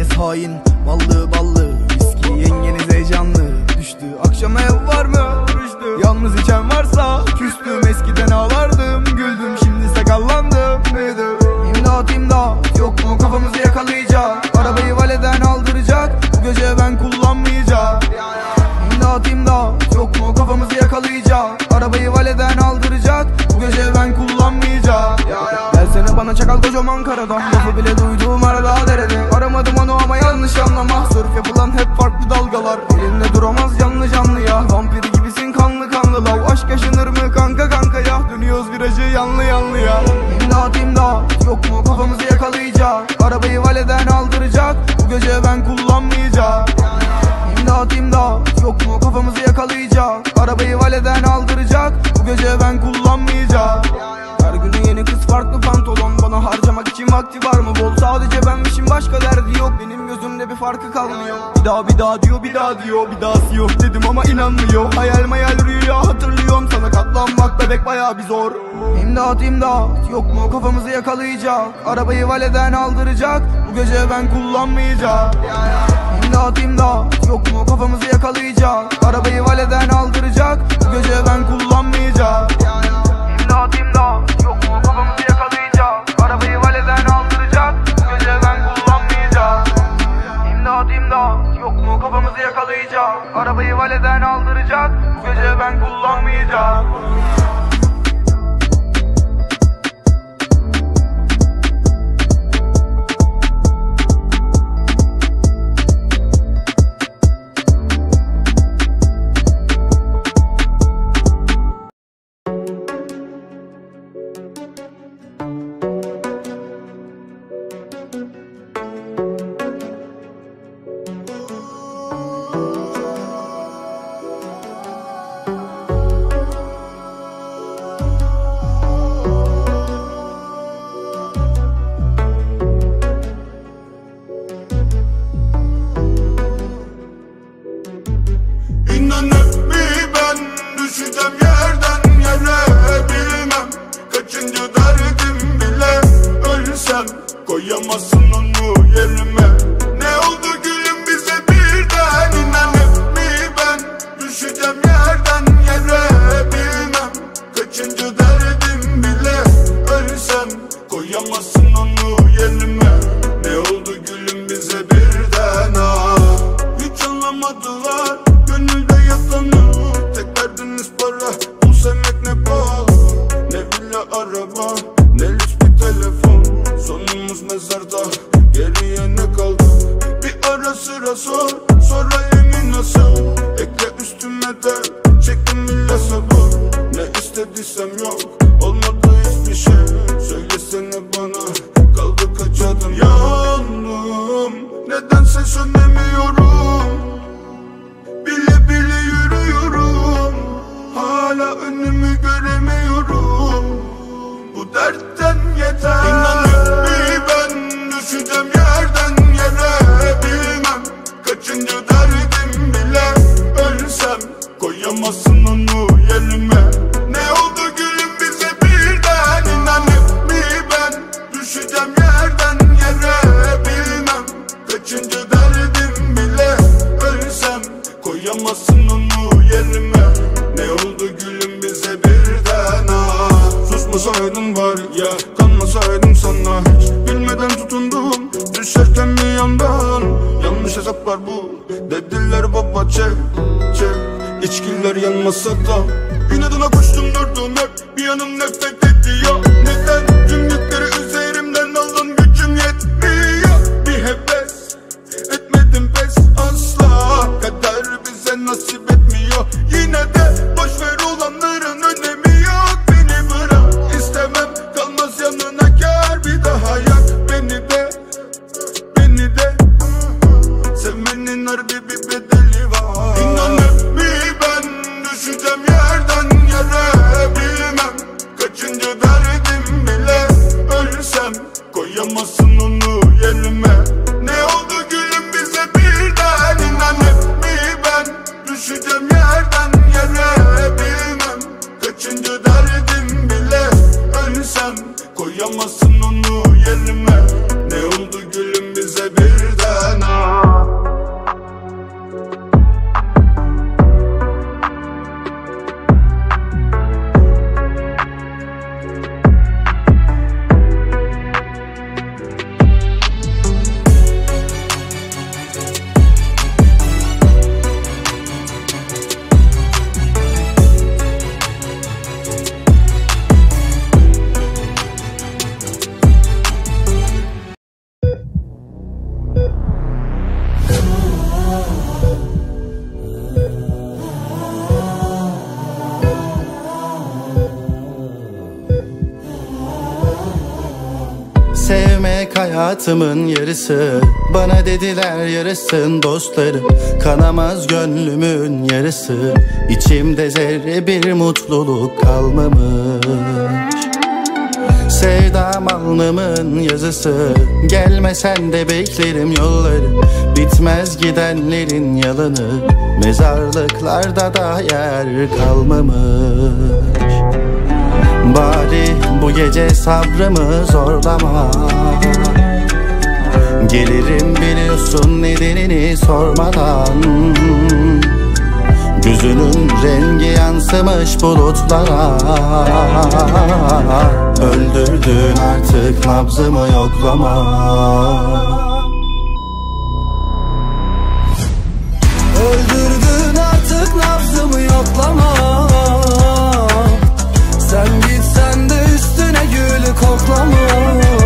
herkes hain. Ballı ballı. Viski yengeniz heyecanlı. Düştü. Akşama ev var mı? Rüştü. Yalnız içen ama yanlış anlama. Sörf yapılan hep farklı dalgalar. Elinde duramaz canlı canlı ya. Vampir gibisin kanlı kanlı lav. Aşk yaşanır mı kanka kanka ya? Dönüyoruz virajı yanlı yanlı ya. İmdat imdat. Yok mu kafamızı yakalayacak? Arabayı valeden aldıracak. Bu gece ben kullanmayacağım İmdat imdat. Yok mu kafamızı yakalayacak? Arabayı valeden aldıracak. Bu gece ben kullanmayacağım Her günün yeni kız farklı pantolon. Bana harcamak için vakti var mı? Bol Sadece benmişim başka derdi yok. Benim gözümde bir farkı kalmıyor. Bir daha bir daha diyor bir daha diyor. Bir dahası yok dedim ama inanmıyor. Hayal mayal rüya hatırlıyorum. Sana katlanmak bebek baya bir zor. İmdat imdat. Yok mu? Kafamızı yakalayacak. Arabayı valeden aldıracak. Bu gece ben kullanmayacağım. İmdat imdat. Yok mu? Kafamızı yakalayacak. Arabayı valeden aldıracak ben kullanmayacağım koyamazsın onu yerime nedense sönemiyorum Bile bile yürüyorum. Hala önümü göremiyorum. Bu dertten yeter. İnan mi ben düşeceğim yerden yere. Bilmem kaçıncı derdim bile. Ölsem koyamazsın onu Hesaplar bu. Dediler baba çek çek. İçkiler yanmasa da. İnadına koştum durdum hep bir yanım nefret ediyor. Neden hayatımın yarısı. Bana dediler yarısın dostlarım. Kanamaz gönlümün yarısı. İçimde zerre bir mutluluk kalmamış. Sevdam alnımın yazısı. Gelmesen de beklerim yolları Bitmez gidenlerin yalanı. Mezarlıklarda da yer kalmamış. Bari gece sabrımı zorlama. Gelirim biliyorsun nedenini sormadan. Gözünün rengi yansımış bulutlara. Öldürdün artık nabzımı yoklama. Öldürdün artık nabzımı yoklama koklamıyor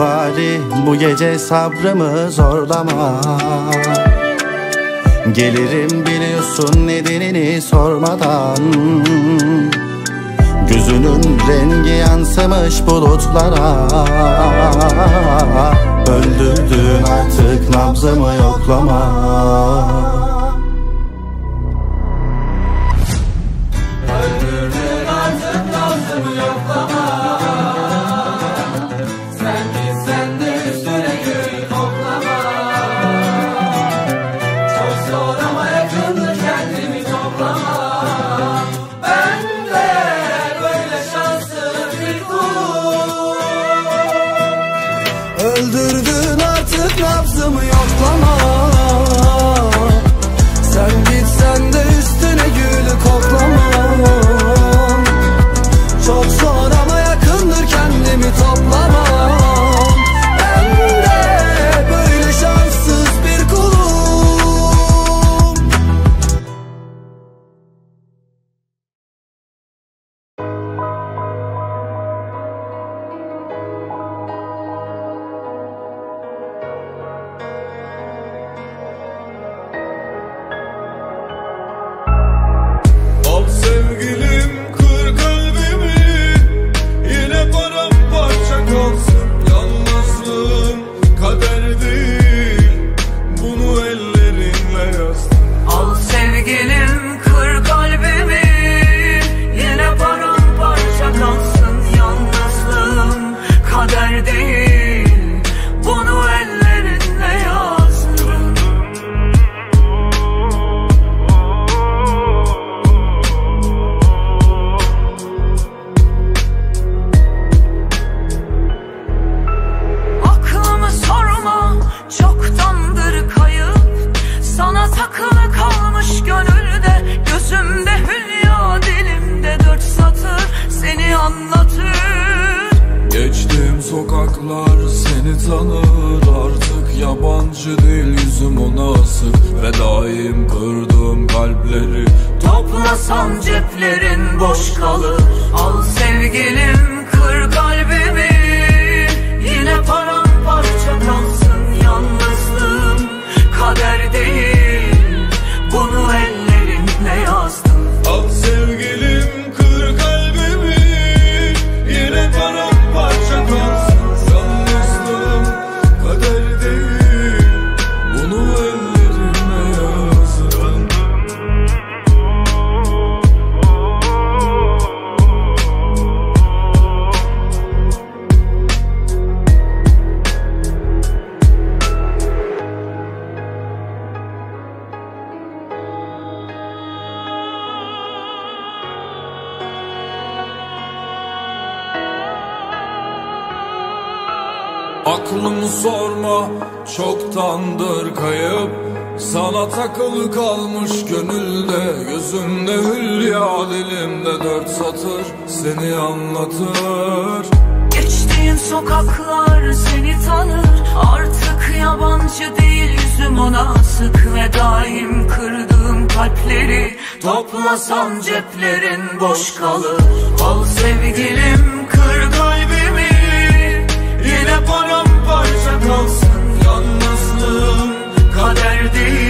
Bari bu gece sabrımı zorlama. Gelirim biliyorsun nedenini sormadan. Gözünün rengi yansımış bulutlara. Öldürdün artık nabzımı yoklama Öldürdün artık nabzımı yoklama tanır Artık yabancı değil yüzüm ona asık. Ve daim kırdığım kalpleri Toplasan ceplerin boş kalır. Al sevgilim kır kalbimi. Yine paramparça kalsın yalnızlığım. Kader değil aklımı sorma Çoktandır kayıp. Sana takılı kalmış gönülde Gözümde hülya dilimde dört satır Seni anlatır. Geçtiğin sokaklar seni tanır Artık yabancı değil yüzüm ona sık Ve daim kırdığım kalpleri Toplasan ceplerin boş kalır. Al sevgilim kır kalbimi Yine paramparça kalsın Yalnızlığım kader değil